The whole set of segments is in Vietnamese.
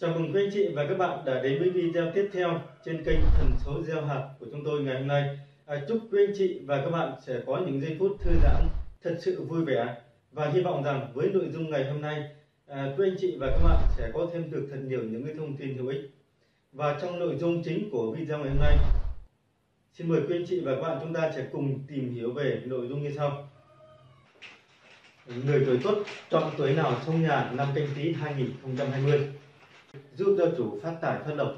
Chào mừng quý anh chị và các bạn đã đến với video tiếp theo trên kênh Thần số gieo hạt của chúng tôi ngày hôm nay. À, chúc quý anh chị và các bạn sẽ có những giây phút thư giãn thật sự vui vẻ và hy vọng rằng với nội dung ngày hôm nay à, quý anh chị và các bạn sẽ có thêm được thật nhiều những cái thông tin hữu ích. Và trong nội dung chính của video ngày hôm nay, xin mời quý anh chị và các bạn chúng ta sẽ cùng tìm hiểu về nội dung như sau. Người tuổi tốt chọn tuổi nào trong nhà năm canh tí 2020 giúp cho chủ phát tài phát lộc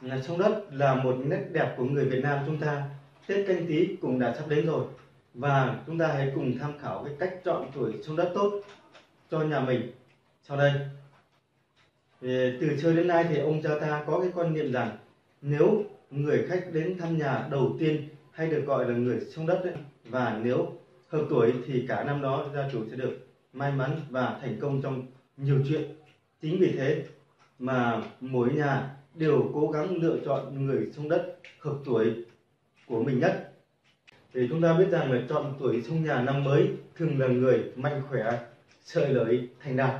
nhà sông đất là một nét đẹp của người Việt Nam chúng ta. Tết canh tí cũng đã sắp đến rồi. Và chúng ta hãy cùng tham khảo cái cách chọn tuổi sông đất tốt cho nhà mình. Sau đây từ xưa đến nay thì ông cha ta có cái quan niệm rằng nếu người khách đến thăm nhà đầu tiên hay được gọi là người sông đất ấy, và nếu hợp tuổi thì cả năm đó gia chủ sẽ được may mắn và thành công trong nhiều chuyện. Chính vì thế mà mỗi nhà đều cố gắng lựa chọn người sông đất hợp tuổi của mình nhất. Thì chúng ta biết rằng là chọn tuổi sông nhà năm mới thường là người mạnh khỏe sợi lợi thành đạt.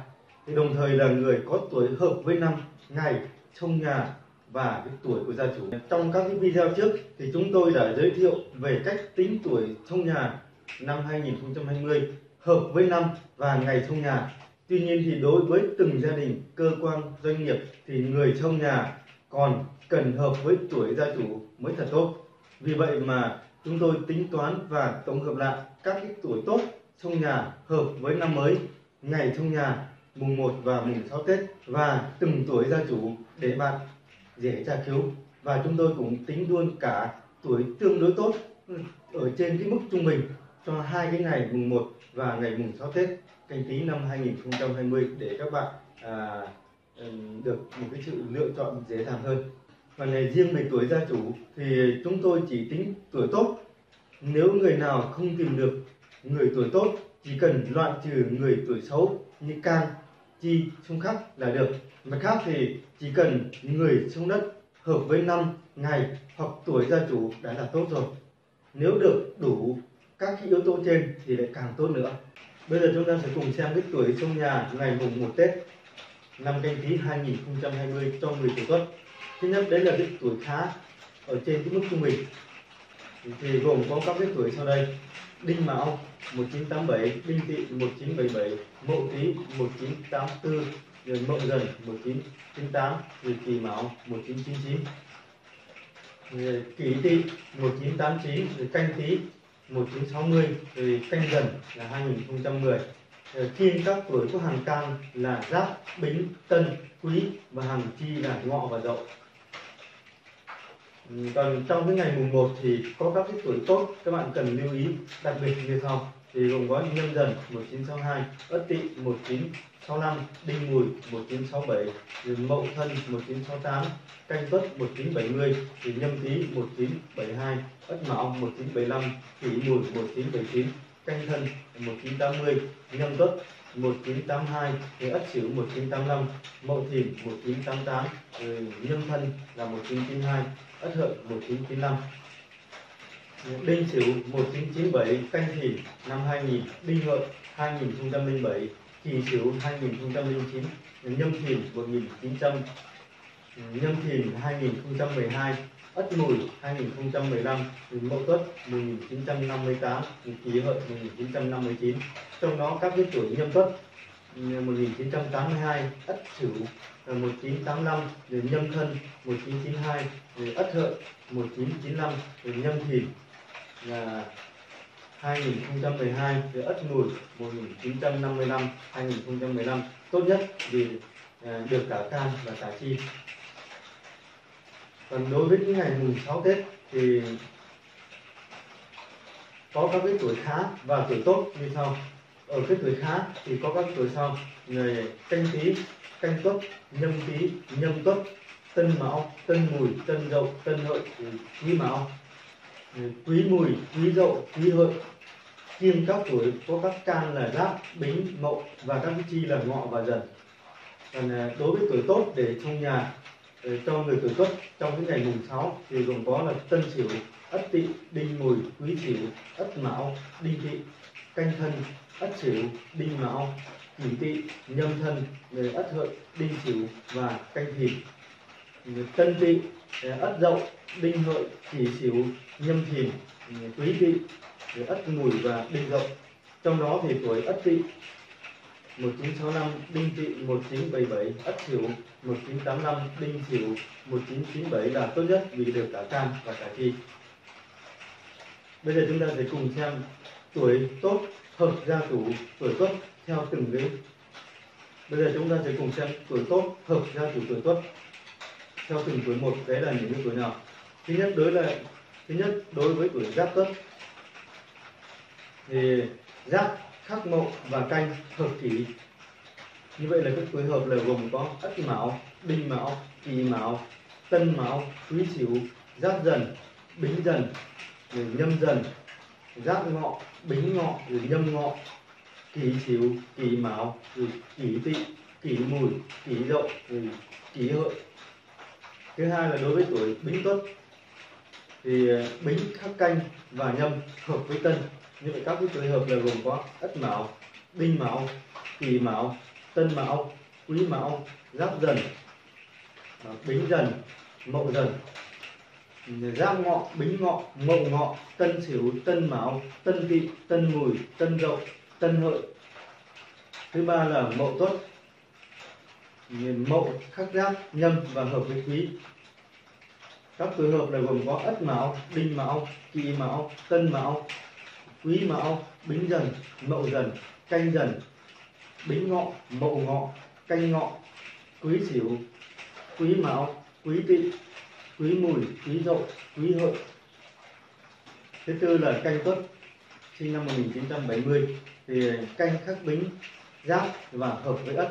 Thì đồng thời là người có tuổi hợp với năm, ngày sông nhà và cái tuổi của gia chủ. Trong các cái video trước thì chúng tôi đã giới thiệu về cách tính tuổi sông nhà năm 2020 hợp với năm và ngày sông nhà. Tuy nhiên thì đối với từng gia đình, cơ quan, doanh nghiệp thì người trong nhà còn cần hợp với tuổi gia chủ mới thật tốt. Vì vậy mà chúng tôi tính toán và tổng hợp lại các cái tuổi tốt trong nhà hợp với năm mới, ngày trong nhà mùng 1 và mùng 6 Tết và từng tuổi gia chủ để bạn dễ tra cứu. Và chúng tôi cũng tính luôn cả tuổi tương đối tốt ở trên cái mức trung bình cho hai cái ngày mùng 1 và ngày mùng 6 Tết canh tí năm 2020 để các bạn à, được một cái sự lựa chọn dễ dàng hơn. Và này riêng về tuổi gia chủ thì chúng tôi chỉ tính tuổi tốt. Nếu người nào không tìm được người tuổi tốt chỉ cần loại trừ người tuổi xấu như can, chi, xung khắc là được. Mặt khác thì chỉ cần người xung đất hợp với năm, ngày hoặc tuổi gia chủ đã là tốt rồi. Nếu được đủ các cái yếu tố trên thì lại càng tốt nữa. Bây giờ chúng ta sẽ cùng xem cái tuổi trong nhà ngày mùng 1 Tết năm canh tí 2020 cho người tuổi tuất. Thứ nhất đấy là cái tuổi khá ở trên cái mức trung bình. Thì gồm có các cái tuổi sau đây. Đinh Mão 1987, Đinh Tỵ 1977, Mậu Tý 1984, rồi Mậu Dần 1998, rồi kỷ Mão 1999. Rồi Kỷ Tỵ 1989, rồi Canh Tý 1960 rồi canh dần là 2010 ờ, thiên các tuổi của hàng can là giáp, bính, tân, quý và hàng chi là ngọ và dậu. Ừ, còn trong cái ngày mùng 1 thì có các cái tuổi tốt các bạn cần lưu ý đặc biệt như sau thì gồm có nhâm dần 1962 ất tỵ 1965 đinh mùi 1967 mậu thân 1968 canh tuất 1970 thì nhâm tý 1972 ất mão 1975 kỷ mùi 1979 canh thân 1980 nhâm tuất 1982 thì ất sửu 1985 mậu thìn 1988 nhâm thân là 1992 ất hợi 1995 Đinh Sửu 1997, Canh Thìn năm 2000, Đinh Hợi 2007, Kỳ Sửu 2009, Nhâm Thìn 1900, Nhâm Thìn 2012, Ất Mùi 2015, Mậu Tuất 1958, Kỷ Hợi 1959. Trong đó các cái tuổi Nhâm Tuất 1982, Ất Sửu 1985, Nhâm Thân 1992, Ất Hợi 1995, Nhâm Thìn là 2012 rồi Ất Mùi 1955 2015 tốt nhất vì à, được cả can và cả chi. Còn đối với những ngày mùng 6 Tết thì có các cái tuổi khá và tuổi tốt như sau. Ở cái tuổi khá thì có các tuổi sau, người canh tí, canh tuất, nhâm tí, nhâm tuất, tân mão, tân mùi, tân dậu tân hợi ừ, quý mão. Ừ, quý mùi, quý dậu quý hợi. Kim các tuổi có các can là giáp, bính, mậu và các chi là ngọ và dần. Còn à, đối với tuổi tốt để trong nhà để cho người tuổi tuất trong cái ngày mùng 6 thì gồm có là tân sửu, ất tỵ, đinh mùi, quý sửu, ất mão, đinh tỵ canh thân, ất sửu, đinh mão, kỷ tỵ nhâm thân ất hợi, đinh sửu và canh thìn tân tỵ ất dậu, đinh hợi kỷ sửu nhâm thìn quý tỵ ất mùi và đinh dậu trong đó thì tuổi ất tỵ 1965 đinh tỵ 1977 ất sửu 1985 đinh sửu 1997 là tốt nhất vì được cả can và cả chi bây giờ chúng ta sẽ cùng xem tuổi tốt hợp gia chủ, tuổi tốt theo từng cái bây giờ chúng ta sẽ cùng xem tuổi tốt hợp gia chủ, tuổi tốt theo từng tuổi một, đấy là những cái tuổi nào? Thứ nhất đối là thứ nhất đối với tuổi giáp tuất thì giáp, khắc mậu và canh hợp kỷ như vậy là các tuổi hợp là gồm có ất mão, đinh mão, kỳ mão, tân mão, quý sửu giáp dần, bính dần, rồi nhâm dần. Giáp ngọ, bính ngọ, rồi nhâm ngọ kỷ sửu kỷ mão, rồi kỷ tỵ kỷ mùi kỷ dậu, rồi kỷ hợi thứ hai là đối với tuổi bính tuất thì ờ, bính, khắc canh và nhâm hợp với tân. Như vậy các cái tuổi hợp là gồm có ất mão, đinh mão kỷ mão, tân mão, quý mão, giáp dần ờ, bính dần, mậu dần. Giáp ngọ, bính ngọ, mậu ngọ, tân sửu, tân mão, tân tỵ tân mùi, tân dậu, tân hợi. Thứ ba là mậu tuất mậu khắc giáp nhâm và hợp với quý. Các phối hợp là gồm có ất mão, đinh mão kỷ mão, tân mão, quý mão, bính dần, mậu dần, canh dần, bính ngọ, mậu ngọ, canh ngọ, quý sửu quý mão, quý tỵ, quý mùi, quý dậu, quý hợi. Thứ tư là canh tuất, sinh năm 1970 thì canh khắc bính, giáp và hợp với ất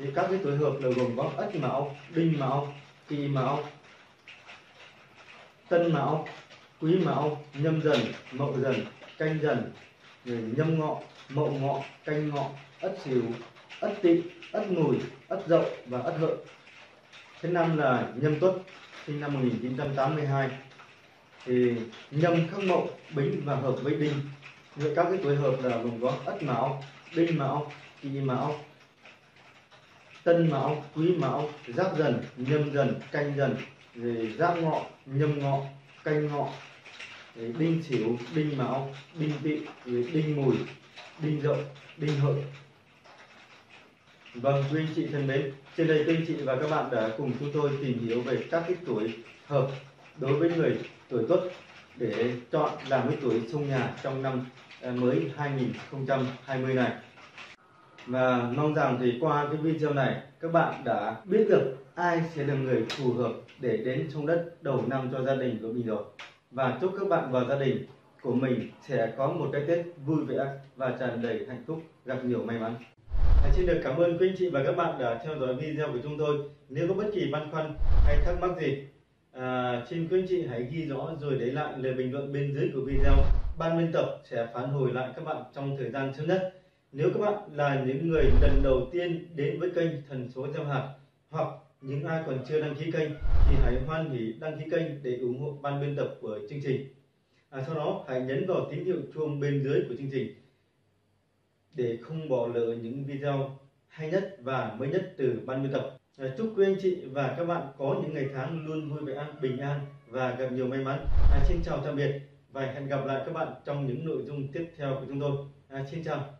thì các cái tuổi hợp là gồm có ất mão đinh mão kỳ mão tân mão quý mão nhâm dần, mậu dần, canh dần, rồi nhâm ngọ, mậu ngọ, canh ngọ, ất sửu ất tỵ, ất mùi ất dậu và ất hợi. Thứ năm là nhâm tuất, sinh năm 1982 thì nhâm khắc mậu, bính và hợp với đinh. Vậy các cái tuổi hợp là gồm có ất mão đinh mão kỳ mão tân mão, quý mão, giáp dần, nhâm dần, canh dần, rồi giáp ngọ, nhâm ngọ, canh ngọ, rồi đinh sửu, đinh mão, đinh tỵ, rồi đinh mùi, đinh dậu, đinh hợi. Vâng quý anh chị thân mến, trên đây quý anh chị và các bạn đã cùng chúng tôi tìm hiểu về các cái tuổi hợp đối với người tuổi tuất để chọn làm cái tuổi xung nhà trong năm à, mới 2020 này và mong rằng thì qua cái video này các bạn đã biết được ai sẽ là người phù hợp để đến trong đất đầu năm cho gia đình của mình rồi và chúc các bạn và gia đình của mình sẽ có một cái Tết vui vẻ và tràn đầy hạnh phúc gặp nhiều may mắn xin được cảm ơn quý anh chị và các bạn đã theo dõi video của chúng tôi. Nếu có bất kỳ băn khoăn hay thắc mắc gì, à, xin quý anh chị hãy ghi rõ rồi để lại lời bình luận bên dưới của video. Ban biên tập sẽ phản hồi lại các bạn trong thời gian sớm nhất. Nếu các bạn là những người lần đầu tiên đến với kênh Thần số gieo hạt hoặc những ai còn chưa đăng ký kênh thì hãy hoan hỷ đăng ký kênh để ủng hộ ban biên tập của chương trình. À, sau đó hãy nhấn vào tín hiệu chuông bên dưới của chương trình để không bỏ lỡ những video hay nhất và mới nhất từ ban biên tập. À, chúc quý anh chị và các bạn có những ngày tháng luôn vui vẻ, bình an và gặp nhiều may mắn. À, xin chào tạm biệt và hẹn gặp lại các bạn trong những nội dung tiếp theo của chúng tôi. À, xin chào.